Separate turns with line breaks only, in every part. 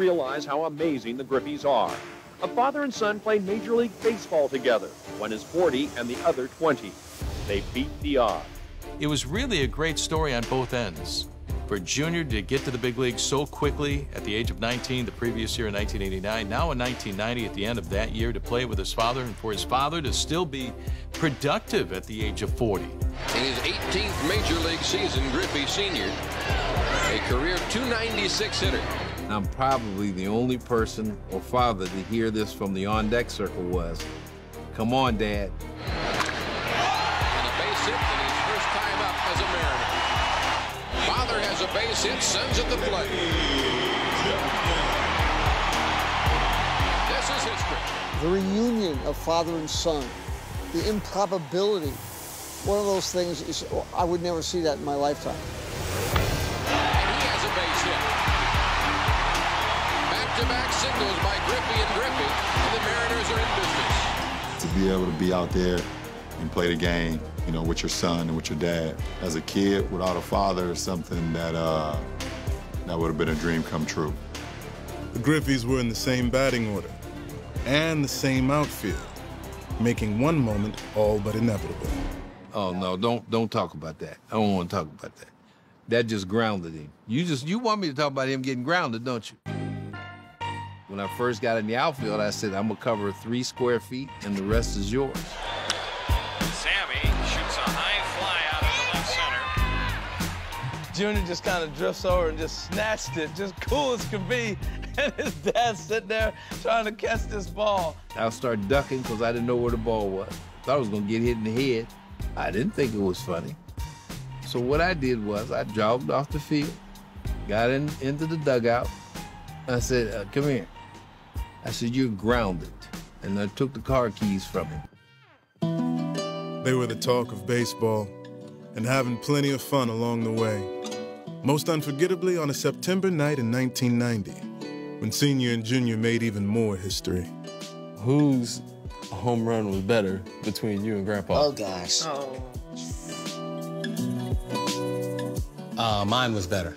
realize how amazing the Griffeys are. A father and son play Major League Baseball together. One is 40 and the other 20. They beat the odds.
It was really a great story on both ends. For Junior to get to the big leagues so quickly at the age of 19 the previous year in 1989, now in 1990 at the end of that year to play with his father, and for his father to still be productive at the age of 40. In
his 18th major league season, Griffey Sr., a career 296 hitter.
I'm probably the only person or father to hear this from the on deck circle was, Come on, Dad.
And a base hit in his first time up as a Mariner. Father has a base hit, son's at the plate. This is history.
The reunion of father and son, the improbability. One of those things is, I would never see that in my lifetime.
Be able to be out there and play the game, you know, with your son and with your dad. As a kid, without a father, is something that uh, that would have been a dream come true.
The Griffeys were in the same batting order and the same outfield, making one moment all but inevitable.
Oh no, don't don't talk about that. I don't want to talk about that. That just grounded him. You just you want me to talk about him getting grounded, don't you? When I first got in the outfield, I said, I'm going to cover three square feet and the rest is yours.
Sammy shoots a high fly out of the left
center. Junior just kind of drifts over and just snatched it, just cool as could be. And his dad sitting there trying to catch this ball.
I started ducking because I didn't know where the ball was. Thought I was going to get hit in the head. I didn't think it was funny. So what I did was I jogged off the field, got in into the dugout. I said, uh, come here. I said, You're grounded. And I took the car keys from him.
They were the talk of baseball and having plenty of fun along the way. Most unforgettably on a September night in 1990, when Senior and Junior made even more history.
Whose home run was better between you and Grandpa?
Oh, gosh. Oh.
Uh, mine was better.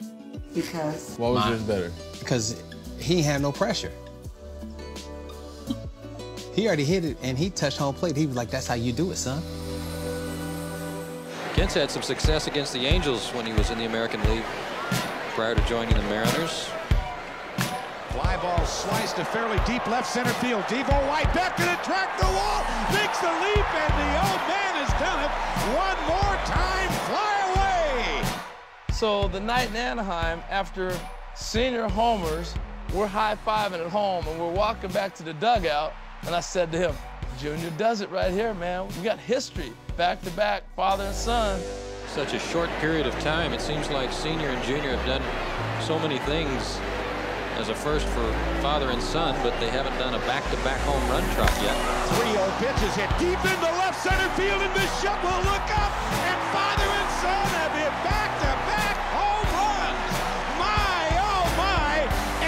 Because?
What was mine, yours better?
Because he had no pressure. He already hit it, and he touched home plate. He was like, that's how you do it, son.
Ken's had some success against the Angels when he was in the American League prior to joining the Mariners.
Fly ball sliced to fairly deep left center field. Devon White back to the track the wall, makes the leap, and the old man has done it one more time. Fly away.
So the night in Anaheim, after senior homers, we're high-fiving at home, and we're walking back to the dugout, and I said to him, Junior does it right here, man. We got history, back to back, father and son.
Such a short period of time. It seems like Senior and Junior have done so many things as a first for father and son, but they haven't done a back-to-back -back home run trot yet.
3-0 pitches hit deep into left center field, and Bishop will look up, and father and son have hit back-to-back -back home runs. My, oh my,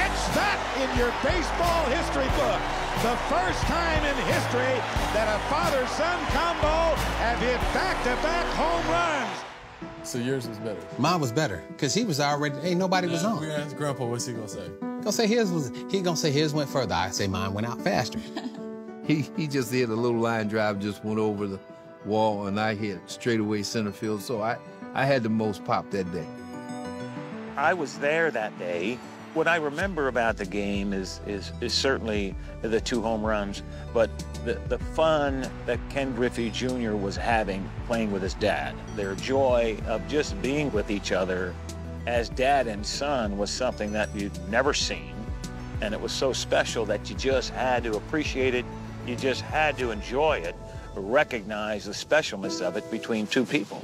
etch that in your baseball history book the first time in history that a father-son combo have hit back-to-back home runs.
So yours was better?
Mine was better, because he was already, ain't nobody was on.
We asked Grandpa, what's he gonna say?
Gonna say his was, he gonna say his went further. I say mine went out faster.
he, he just hit a little line drive, just went over the wall, and I hit straight away center field, so I, I had the most pop that day.
I was there that day what I remember about the game is, is, is certainly the two home runs, but the, the fun that Ken Griffey Jr. was having playing with his dad, their joy of just being with each other as dad and son was something that you'd never seen. And it was so special that you just had to appreciate it, you just had to enjoy it, recognize the specialness of it between two people.